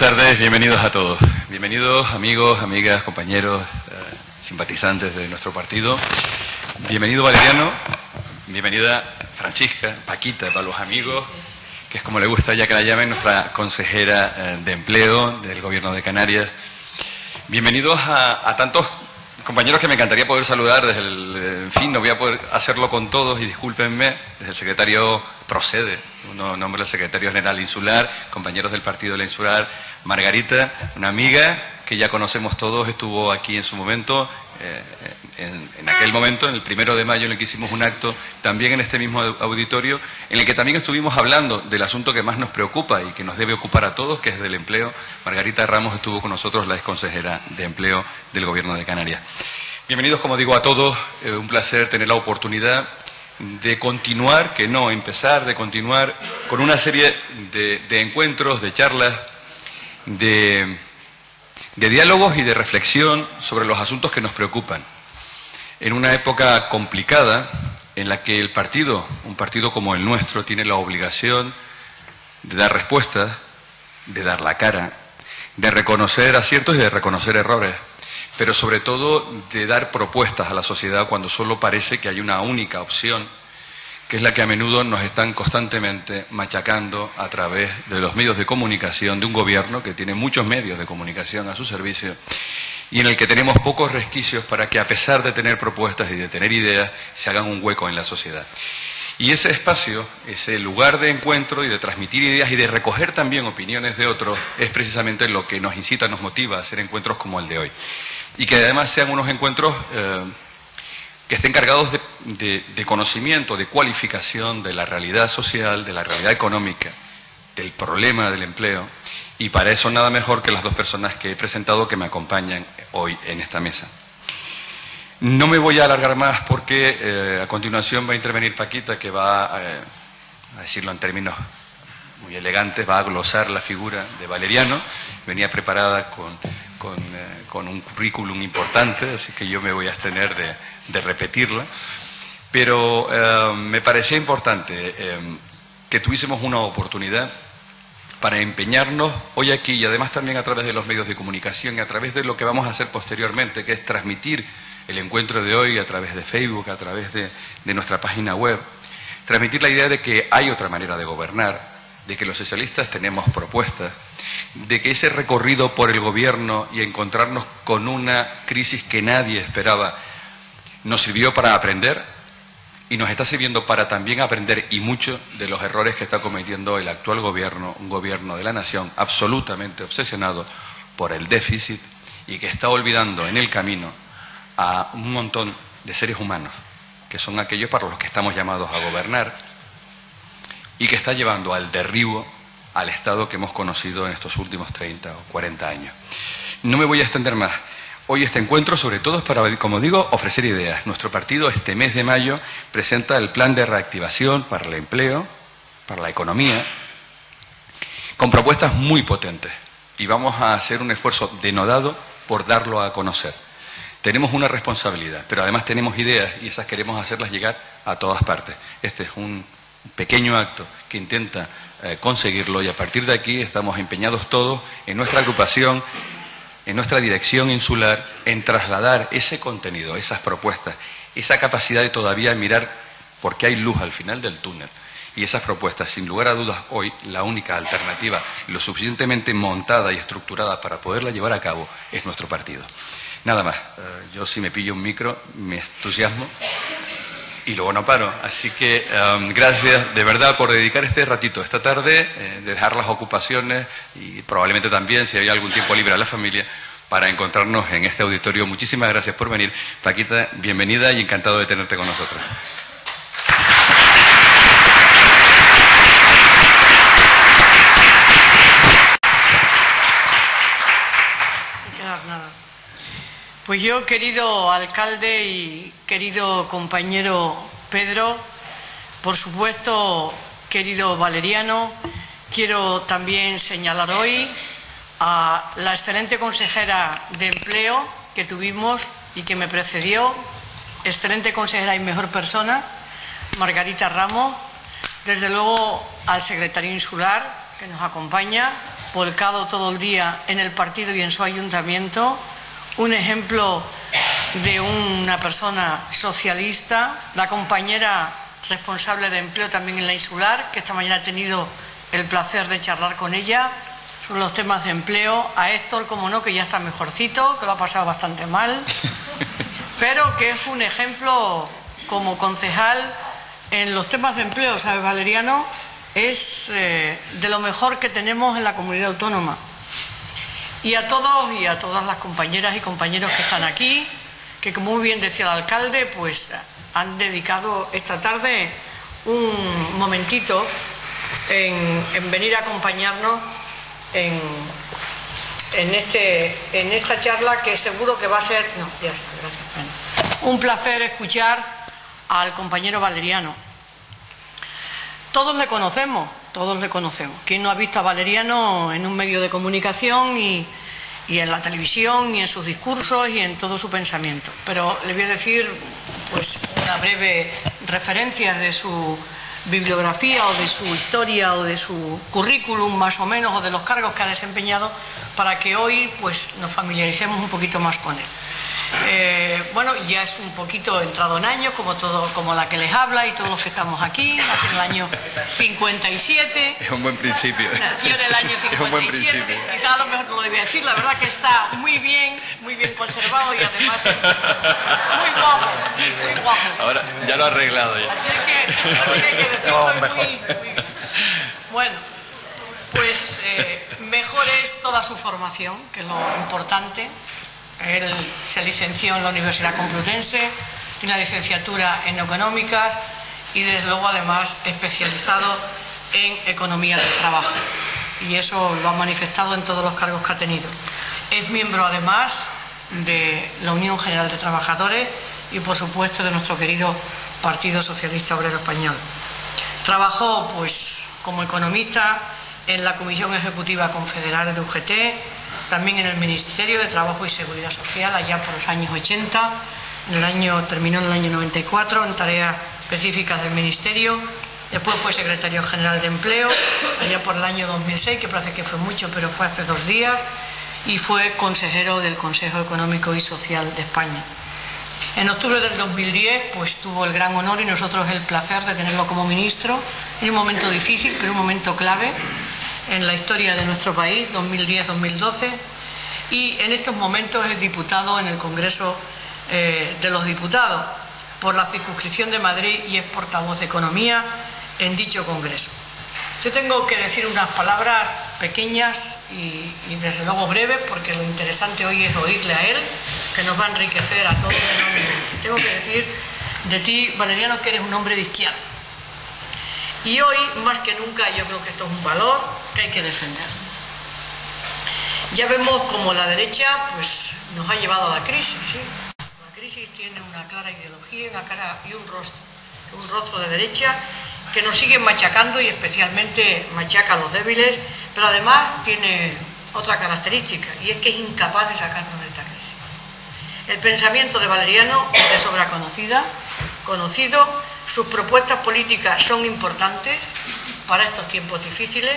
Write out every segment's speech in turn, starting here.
noches, bienvenidos a todos. Bienvenidos amigos, amigas, compañeros, eh, simpatizantes de nuestro partido. Bienvenido Valeriano, bienvenida Francisca, Paquita, para los amigos, que es como le gusta ya que la llamen, nuestra consejera eh, de empleo del Gobierno de Canarias. Bienvenidos a tantos compañeros que me encantaría poder saludar desde el, en fin, no voy a poder hacerlo con todos y discúlpenme, desde el secretario Procede, uno nombre el secretario general insular, compañeros del partido del insular, Margarita, una amiga que ya conocemos todos, estuvo aquí en su momento, eh, en, en, aquel momento, en el primero de mayo, en el que hicimos un acto, también en este mismo auditorio, en el que también estuvimos hablando del asunto que más nos preocupa y que nos debe ocupar a todos, que es del empleo. Margarita Ramos estuvo con nosotros, la ex consejera de empleo del Gobierno de Canarias. Bienvenidos, como digo, a todos. Eh, un placer tener la oportunidad de continuar, que no empezar, de continuar con una serie de, encuentros, de charlas, de, de diálogos y de reflexión sobre los asuntos que nos preocupan. En una época complicada en la que el partido, un partido como el nuestro, tiene la obligación de dar respuestas, de dar la cara, de reconocer aciertos y de reconocer errores, pero sobre todo de dar propuestas a la sociedad cuando solo parece que hay una única opción, que es la que a menudo nos están constantemente machacando a través de los medios de comunicación de un gobierno que tiene muchos medios de comunicación a su servicio y en el que tenemos pocos resquicios para que, a pesar de tener propuestas y de tener ideas, se hagan un hueco en la sociedad. Y ese espacio, ese lugar de encuentro y de transmitir ideas y de recoger también opiniones de otros, es precisamente lo que nos incita, nos motiva a hacer encuentros como el de hoy y que además sean unos encuentros eh, que estén cargados de, conocimiento, de cualificación de la realidad social, de la realidad económica, del problema del empleo. Y para eso nada mejor que las dos personas que he presentado que me acompañan hoy en esta mesa. No me voy a alargar más porque eh, a continuación va a intervenir Paquita, que va, eh, a decirlo en términos muy elegantes, va a glosar la figura de Valeriano. Venía preparada con, con, eh, con, un currículum importante, así que yo me voy a abstener de, de repetirla. Pero eh, me parecía importante eh, que tuviésemos una oportunidad para empeñarnos hoy aquí y además también a través de los medios de comunicación y a través de lo que vamos a hacer posteriormente, que es transmitir el encuentro de hoy a través de Facebook, a través de nuestra página web, transmitir la idea de que hay otra manera de gobernar, de que los socialistas tenemos propuestas, de que ese recorrido por el gobierno y encontrarnos con una crisis que nadie esperaba nos sirvió para aprender y nos está sirviendo para también aprender y mucho de los errores que está cometiendo el actual gobierno, un gobierno de la nación absolutamente obsesionado por el déficit y que está olvidando en el camino a un montón de seres humanos, que son aquellos para los que estamos llamados a gobernar, y que está llevando al derribo al Estado que hemos conocido en estos últimos 30 o 40 años. No me voy a extender más. Hoy este encuentro sobre todo es para, como digo, ofrecer ideas. Nuestro partido este mes de mayo presenta el plan de reactivación para el empleo, para la economía, con propuestas muy potentes. Y vamos a hacer un esfuerzo denodado por darlo a conocer. Tenemos una responsabilidad, pero además tenemos ideas y esas queremos hacerlas llegar a todas partes. Este es un pequeño acto que intenta eh, conseguirlo y a partir de aquí estamos empeñados todos en nuestra agrupación, en nuestra dirección insular, en trasladar ese contenido, esas propuestas, esa capacidad de todavía mirar porque hay luz al final del túnel. Y esas propuestas, sin lugar a dudas, hoy la única alternativa lo suficientemente montada y estructurada para poderla llevar a cabo es nuestro partido. Nada más. Uh, yo si me pillo un micro, me entusiasmo y luego no paro. Así que um, gracias de verdad por dedicar este ratito esta tarde, eh, dejar las ocupaciones y probablemente también si hay algún tiempo libre a la familia para encontrarnos en este auditorio. Muchísimas gracias por venir. Paquita, bienvenida y encantado de tenerte con nosotros. Pues yo, querido alcalde y querido compañero Pedro, por supuesto, querido Valeriano, quiero también señalar hoy a la excelente consejera de empleo que tuvimos y que me precedió, excelente consejera y mejor persona, Margarita Ramos, desde luego al secretario insular que nos acompaña, volcado todo el día en el partido y en su ayuntamiento, un ejemplo de una persona socialista, la compañera responsable de empleo también en la insular, que esta mañana he tenido el placer de charlar con ella sobre los temas de empleo, a Héctor, como no, que ya está mejorcito, que lo ha pasado bastante mal, pero que es un ejemplo como concejal en los temas de empleo, ¿sabes, Valeriano? Es eh, de lo mejor que tenemos en la comunidad autónoma. Y a todos y a todas las compañeras y compañeros que están aquí, que como muy bien decía el alcalde, pues han dedicado esta tarde un momentito en, venir a acompañarnos en, en, este, en esta charla que seguro que va a ser... No, ya está, gracias. Un placer escuchar al compañero Valeriano. Todos le conocemos, todos le conocemos. ¿Quién no ha visto a Valeriano en un medio de comunicación y, y en la televisión y en sus discursos y en todo su pensamiento. Pero le voy a decir pues una breve referencia de su bibliografía o de su historia o de su currículum más o menos o de los cargos que ha desempeñado para que hoy pues nos familiaricemos un poquito más con él. Eh, bueno, ya es un poquito entrado en años, como, todo, como la que les habla y todos los que estamos aquí, nació en el año 57. Es un buen principio. Nació en el año 57. Es un buen principio. Quizá a lo mejor no lo debía decir, la verdad que está muy bien, muy bien conservado y además es muy guapo, muy guapo. Ahora ya lo ha arreglado ya. Así es que, esto hay que decirlo muy, muy bien. Bueno, pues eh, mejor es toda su formación, que es lo importante él se licenció en la Universidad Complutense, tiene la licenciatura en Económicas y desde luego además especializado en Economía del Trabajo. Y eso lo ha manifestado en todos los cargos que ha tenido. Es miembro además de la Unión General de Trabajadores y por supuesto de nuestro querido Partido Socialista Obrero Español. Trabajó pues como economista en la Comisión Ejecutiva Confederal de UGT, también en el Ministerio de Trabajo y Seguridad Social, allá por los años 80, en el año, terminó en el año 94 en tareas específicas del Ministerio, después fue secretario general de Empleo, allá por el año 2006, que parece que fue mucho, pero fue hace dos días, y fue consejero del Consejo Económico y Social de España. En octubre del 2010 pues tuvo el gran honor y nosotros el placer de tenerlo como ministro. En un momento difícil, pero un momento clave en la historia de nuestro país, 2010-2012, y en estos momentos es diputado en el Congreso eh, de los Diputados por la circunscripción de Madrid y es portavoz de Economía en dicho Congreso. Yo tengo que decir unas palabras pequeñas y, y, desde luego breves, porque lo interesante hoy es oírle a él, que nos va a enriquecer a todos Tengo que decir de ti, Valeriano, que eres un hombre de izquierda. Y hoy, más que nunca, yo creo que esto es un valor que hay que defender. Ya vemos como la derecha pues, nos ha llevado a la crisis. ¿sí? La crisis tiene una clara ideología una cara y un rostro, un rostro de derecha que nos sigue machacando y especialmente machaca a los débiles, pero además tiene otra característica y es que es incapaz de sacarnos de esta crisis. El pensamiento de Valeriano es de sobra conocida, conocido, sus propuestas políticas son importantes para estos tiempos difíciles,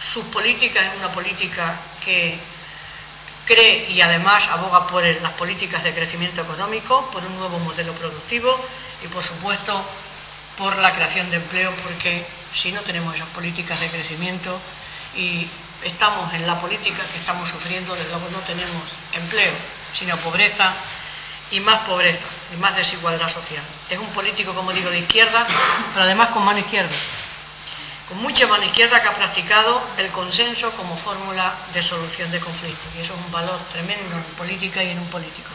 su política es una política que cree y además aboga por las políticas de crecimiento económico, por un nuevo modelo productivo y por supuesto por la creación de empleo, porque si no tenemos esas políticas de crecimiento y estamos en la política que estamos sufriendo, desde luego no tenemos empleo, sino pobreza y más pobreza y más desigualdad social. Es un político, como digo, de izquierda, pero además con mano izquierda con mucha mano izquierda que ha practicado el consenso como fórmula de solución de conflictos. Y eso es un valor tremendo en política y en un político.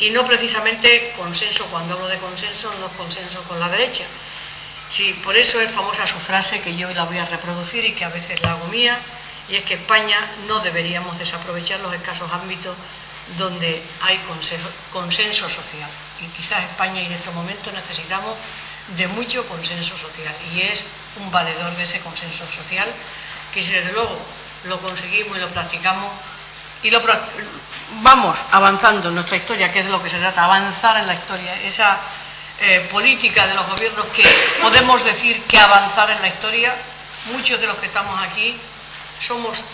Y no precisamente consenso, cuando hablo de consenso, no es consenso con la derecha. Sí, por eso es famosa su frase que yo la voy a reproducir y que a veces la hago mía, y es que España no deberíamos desaprovechar los escasos ámbitos donde hay consenso social. Y quizás España en estos momentos necesitamos de mucho consenso social y es un valedor de ese consenso social que si desde luego lo conseguimos y lo practicamos y lo vamos avanzando en nuestra historia, que es de lo que se trata, avanzar en la historia, esa eh, política de los gobiernos que podemos decir que avanzar en la historia, muchos de los que estamos aquí somos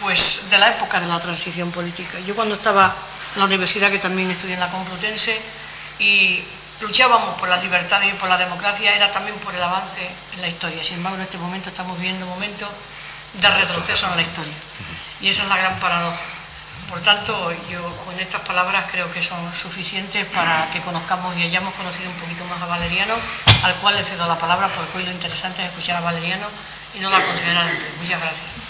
pues de la época de la transición política. Yo cuando estaba en la universidad, que también estudié en la Complutense, y luchábamos por las libertades y por la democracia, era también por el avance en la historia. Sin embargo, en este momento estamos viviendo momentos de retroceso en la historia. Y esa es la gran paradoja. Por tanto, yo con estas palabras creo que son suficientes para que conozcamos y hayamos conocido un poquito más a Valeriano, al cual le cedo la palabra porque hoy lo interesante es escuchar a Valeriano y no la considerar Muchas gracias.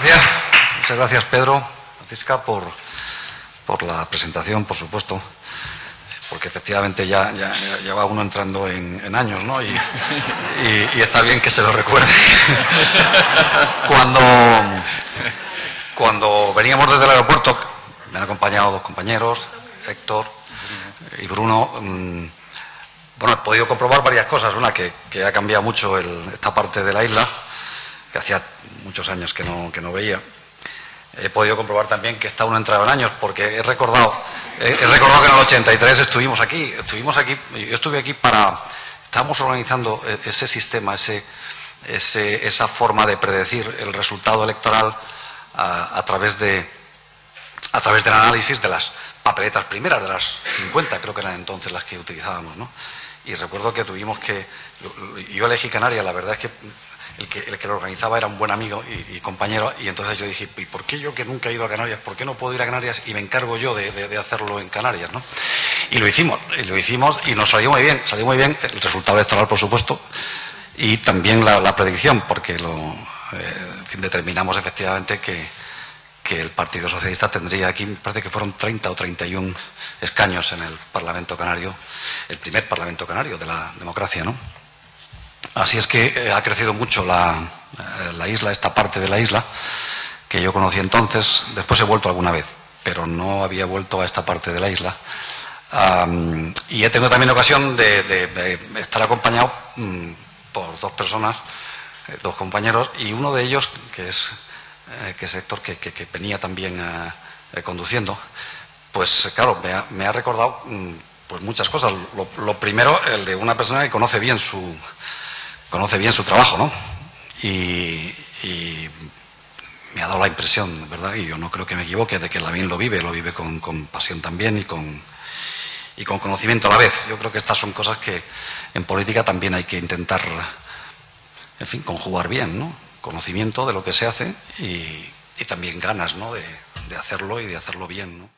Gracias. Muchas gracias, Pedro, Francisca, por, por la presentación, por supuesto, porque efectivamente ya, ya, ya va uno entrando en, años, ¿no? Y, está bien que se lo recuerde. cuando, cuando veníamos desde el aeropuerto, me han acompañado dos compañeros, Héctor y Bruno. Mmm, bueno, he podido comprobar varias cosas. Una, que, que ha cambiado mucho esta parte de la isla que hacía muchos años que no, que no veía. He podido comprobar también que está uno entrado en años, porque he recordado, he, recordado que en el 83 estuvimos aquí, estuvimos aquí, yo estuve aquí para, estábamos organizando ese sistema, ese, ese, esa forma de predecir el resultado electoral a, a, través de, a través del análisis de las papeletas primeras, de las 50, creo que eran entonces las que utilizábamos, ¿no? Y recuerdo que tuvimos que, yo elegí Canarias, la verdad es que el que, el que lo organizaba era un buen amigo y, compañero, y entonces yo dije, ¿y por qué yo que nunca he ido a Canarias, por qué no puedo ir a Canarias y me encargo yo de, hacerlo en Canarias? ¿no? Y lo hicimos, y lo hicimos y nos salió muy bien, salió muy bien el resultado electoral, por supuesto, y también la, predicción, porque lo, eh, determinamos efectivamente que, que el Partido Socialista tendría aquí, me parece que fueron 30 o 31 escaños en el Parlamento Canario, el primer Parlamento Canario de la democracia, ¿no? Así es que eh, ha crecido mucho la, eh, la, isla, esta parte de la isla, que yo conocí entonces, después he vuelto alguna vez, pero no había vuelto a esta parte de la isla. Y he tenido también ocasión de, estar acompañado um, por dos personas, eh, dos compañeros, y uno de ellos, que es, que es Héctor, que, venía también conduciendo, pues claro, me ha, recordado um, pues muchas cosas. Lo primero, el de una persona que conoce bien su, conoce bien su trabajo, ¿no? Y, me ha dado la impresión, ¿verdad? Y yo no creo que me equivoque, de que Lavín lo vive, lo vive con, pasión también y con, y con conocimiento a la vez. Yo creo que estas son cosas que en política también hay que intentar, en fin, conjugar bien, ¿no? Conocimiento de lo que se hace y, y también ganas, ¿no? De, de hacerlo y de hacerlo bien, ¿no?